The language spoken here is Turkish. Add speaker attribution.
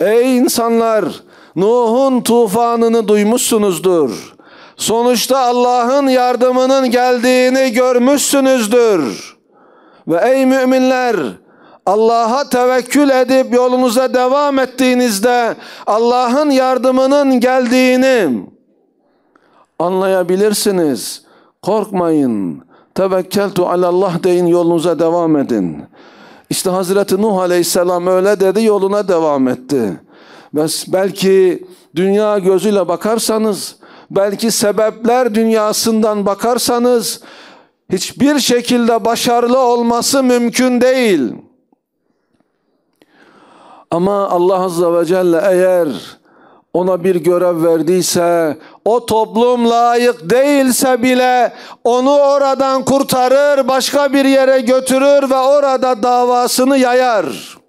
Speaker 1: Ey insanlar! Nuh'un tufanını duymuşsunuzdur. Sonuçta Allah'ın yardımının geldiğini görmüşsünüzdür. Ve ey müminler! Allah'a tevekkül edip yolunuza devam ettiğinizde Allah'ın yardımının geldiğini anlayabilirsiniz. Korkmayın. Tevekkeltu alallah deyin yolunuza devam edin. İşte Hazreti Nuh Aleyhisselam öyle dedi yoluna devam etti. Belki dünya gözüyle bakarsanız, belki sebepler dünyasından bakarsanız hiçbir şekilde başarılı olması mümkün değil. Ama Allah Azze ve Celle eğer ona bir görev verdiyse, o toplum layık değilse bile onu oradan kurtarır, başka bir yere götürür ve orada davasını yayar.